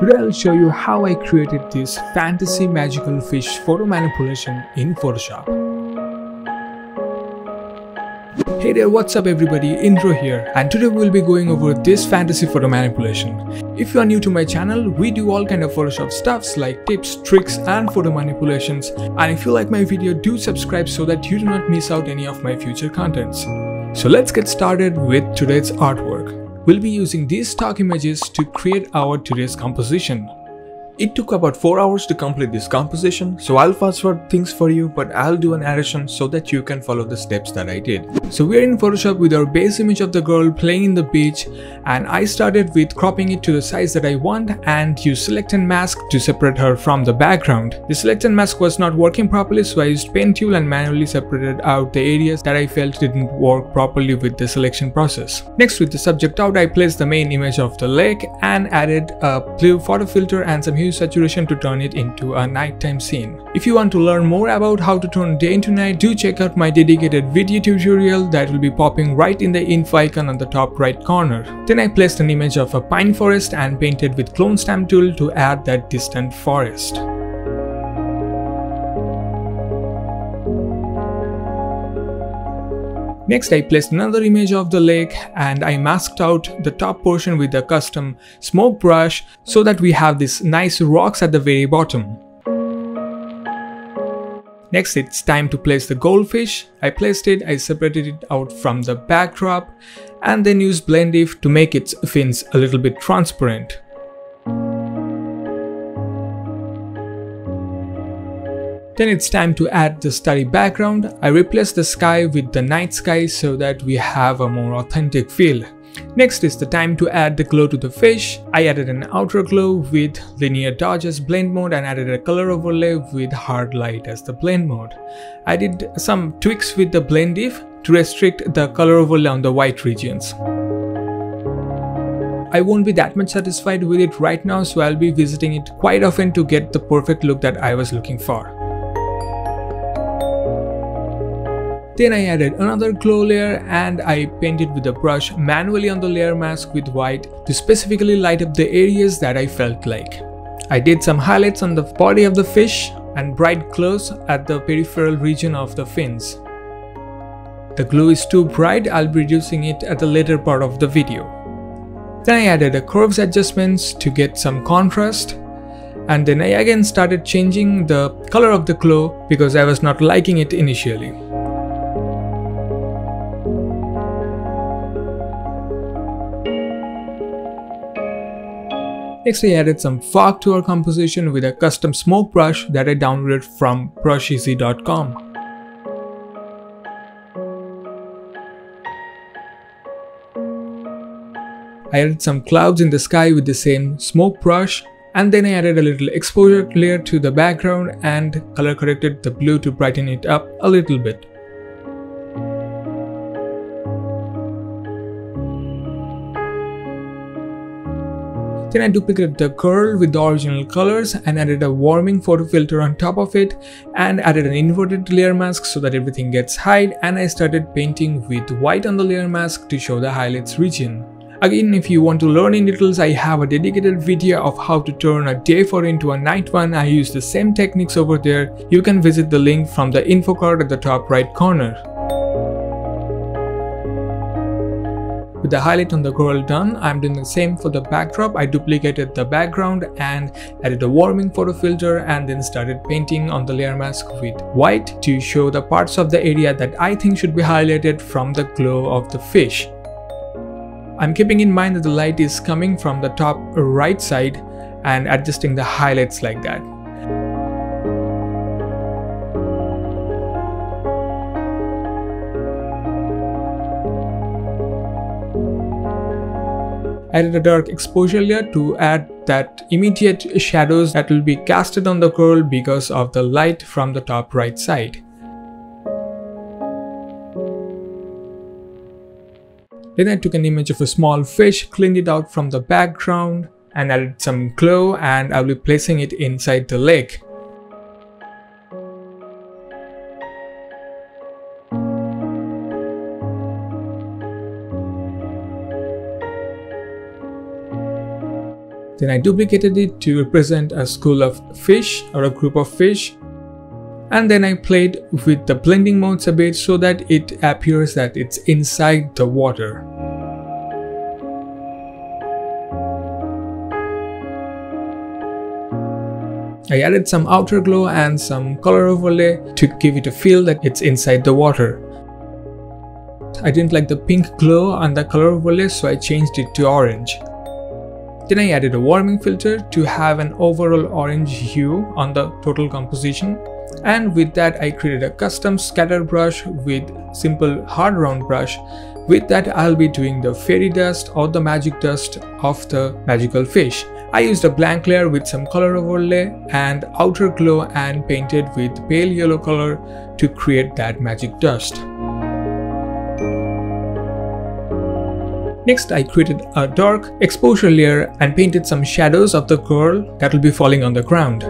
Today I'll show you how I created this fantasy magical fish photo manipulation in Photoshop. Hey there, what's up everybody, Indro here and today we'll be going over this fantasy photo manipulation. If you are new to my channel, we do all kind of Photoshop stuffs like tips, tricks and photo manipulations and if you like my video, do subscribe so that you do not miss out any of my future contents. So let's get started with today's artwork. We'll be using these stock images to create our today's composition. It took about 4 hours to complete this composition, so I'll fast forward things for you but I'll do an addition so that you can follow the steps that I did. So we're in Photoshop with our base image of the girl playing in the beach and I started with cropping it to the size that I want and use select and mask to separate her from the background. The select and mask was not working properly so I used pen tool and manually separated out the areas that I felt didn't work properly with the selection process. Next with the subject out I placed the main image of the lake and added a blue photo filter and some hue saturation to turn it into a nighttime scene. If you want to learn more about how to turn day into night, do check out my dedicated video tutorial that will be popping right in the info icon on the top right corner. Then I placed an image of a pine forest and painted with clone stamp tool to add that distant forest. Next I placed another image of the lake and I masked out the top portion with a custom smoke brush so that we have these nice rocks at the very bottom. Next it's time to place the goldfish. I placed it, I separated it out from the backdrop and then used Blend-If to make its fins a little bit transparent. Then it's time to add the study background. I replaced the sky with the night sky so that we have a more authentic feel. Next is the time to add the glow to the fish. I added an outer glow with linear dodge as blend mode and added a color overlay with hard light as the blend mode. I did some tweaks with the Blend-If to restrict the color overlay on the white regions. I won't be that much satisfied with it right now so I'll be visiting it quite often to get the perfect look that I was looking for. Then I added another glow layer and I painted with a brush manually on the layer mask with white to specifically light up the areas that I felt like. I did some highlights on the body of the fish and bright glows at the peripheral region of the fins. The glow is too bright, I'll be reducing it at the later part of the video. Then I added a curves adjustments to get some contrast and then I again started changing the color of the glow because I was not liking it initially. Next I added some fog to our composition with a custom smoke brush that I downloaded from brusheezy.com. I added some clouds in the sky with the same smoke brush and then I added a little exposure layer to the background and color corrected the blue to brighten it up a little bit. Then I duplicated the curl with the original colors and added a warming photo filter on top of it and added an inverted layer mask so that everything gets hide and I started painting with white on the layer mask to show the highlights region. Again, if you want to learn in details, I have a dedicated video of how to turn a day photo into a night one. I use the same techniques over there. You can visit the link from the info card at the top right corner. With the highlight on the girl done, I'm doing the same for the backdrop. I duplicated the background and added a warming photo filter and then started painting on the layer mask with white to show the parts of the area that I think should be highlighted from the glow of the fish. I'm keeping in mind that the light is coming from the top right side and adjusting the highlights like that. Added a dark exposure layer to add that immediate shadows that will be casted on the girl because of the light from the top right side. Then I took an image of a small fish, cleaned it out from the background and added some glow and I'll be placing it inside the lake. Then I duplicated it to represent a school of fish or a group of fish. And then I played with the blending modes a bit so that it appears that it's inside the water. I added some outer glow and some color overlay to give it a feel that it's inside the water. I didn't like the pink glow on the color overlay so I changed it to orange. Then I added a warming filter to have an overall orange hue on the total composition and with that I created a custom scatter brush with simple hard round brush. With that I'll be doing the fairy dust or the magic dust of the magical fish. I used a blank layer with some color overlay and outer glow and painted with pale yellow color to create that magic dust. Next I created a dark exposure layer and painted some shadows of the girl that will be falling on the ground.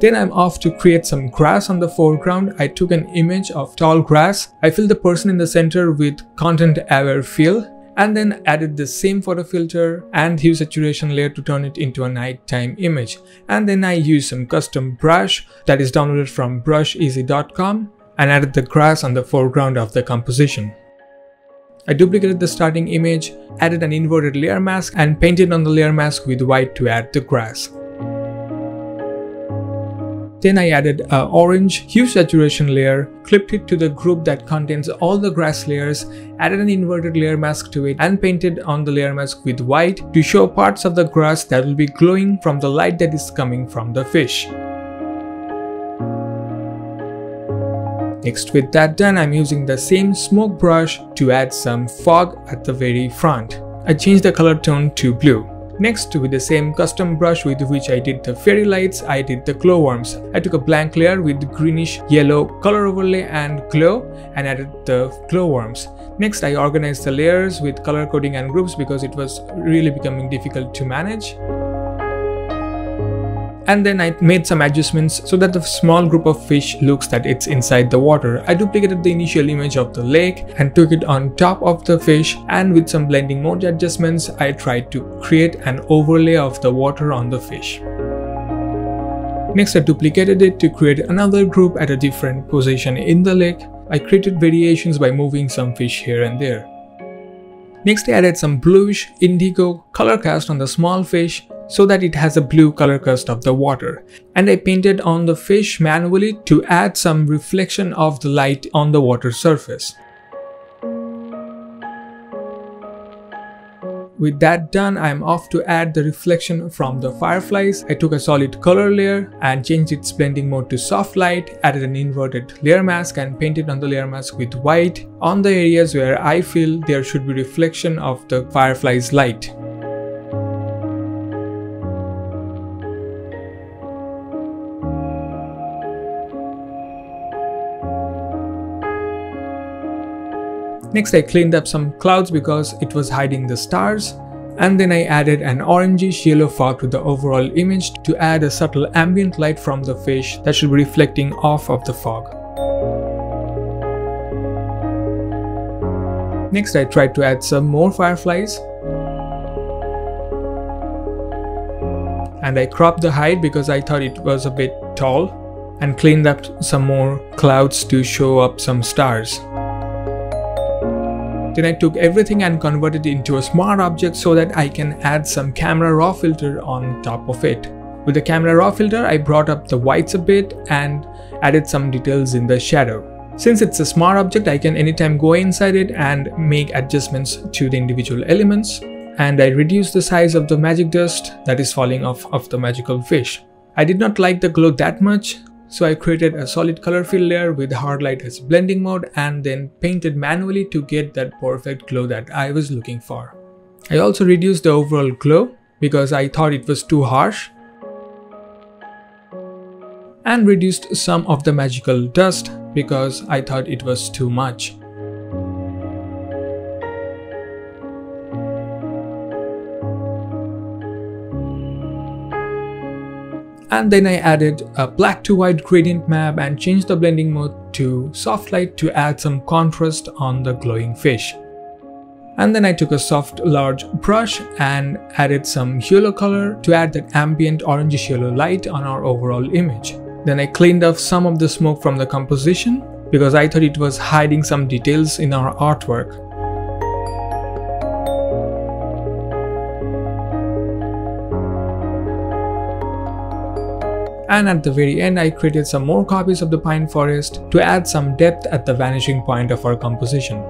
Then I'm off to create some grass on the foreground. I took an image of tall grass. I filled the person in the center with content aware fill and then added the same photo filter and hue saturation layer to turn it into a nighttime image. And then I used some custom brush that is downloaded from brusheezy.com and added the grass on the foreground of the composition. I duplicated the starting image, added an inverted layer mask and painted on the layer mask with white to add the grass. Then I added an orange hue saturation layer, clipped it to the group that contains all the grass layers, added an inverted layer mask to it and painted on the layer mask with white to show parts of the grass that will be glowing from the light that is coming from the fish. Next with that done, I'm using the same smoke brush to add some fog at the very front. I changed the color tone to blue. Next, with the same custom brush with which I did the fairy lights, I did the glowworms. I took a blank layer with greenish yellow color overlay and glow and added the glowworms. Next, I organized the layers with color coding and groups because it was really becoming difficult to manage and then I made some adjustments so that the small group of fish looks that it's inside the water. I duplicated the initial image of the lake and took it on top of the fish and with some blending mode adjustments I tried to create an overlay of the water on the fish. Next I duplicated it to create another group at a different position in the lake. I created variations by moving some fish here and there. Next I added some bluish indigo color cast on the small fish so that it has a blue color cast of the water. And I painted on the fish manually to add some reflection of the light on the water surface. With that done, I am off to add the reflection from the fireflies. I took a solid color layer and changed its blending mode to soft light, added an inverted layer mask and painted on the layer mask with white on the areas where I feel there should be reflection of the firefly's light. Next I cleaned up some clouds because it was hiding the stars and then I added an orangish yellow fog to the overall image to add a subtle ambient light from the fish that should be reflecting off of the fog. Next I tried to add some more fireflies and I cropped the height because I thought it was a bit tall and cleaned up some more clouds to show up some stars. Then I took everything and converted it into a smart object so that I can add some camera raw filter on top of it. With the camera raw filter, I brought up the whites a bit and added some details in the shadow. Since it's a smart object, I can anytime go inside it and make adjustments to the individual elements. And I reduced the size of the magic dust that is falling off of the magical fish. I did not like the glow that much, so I created a solid color fill layer with hard light as blending mode and then painted manually to get that perfect glow that I was looking for. I also reduced the overall glow because I thought it was too harsh and reduced some of the magical dust because I thought it was too much. And then I added a black to white gradient map and changed the blending mode to soft light to add some contrast on the glowing fish. And then I took a soft large brush and added some yellow color to add that ambient orangish yellow light on our overall image. Then I cleaned off some of the smoke from the composition because I thought it was hiding some details in our artwork. And at the very end I created some more copies of the pine forest to add some depth at the vanishing point of our composition.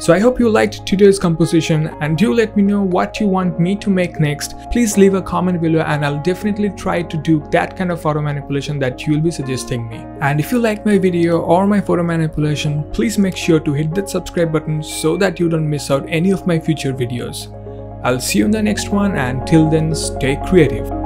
So I hope you liked today's composition and do let me know what you want me to make next. Please leave a comment below and I'll definitely try to do that kind of photo manipulation that you'll be suggesting me. And if you like my video or my photo manipulation, please make sure to hit that subscribe button so that you don't miss out any of my future videos. I'll see you in the next one and till then stay creative.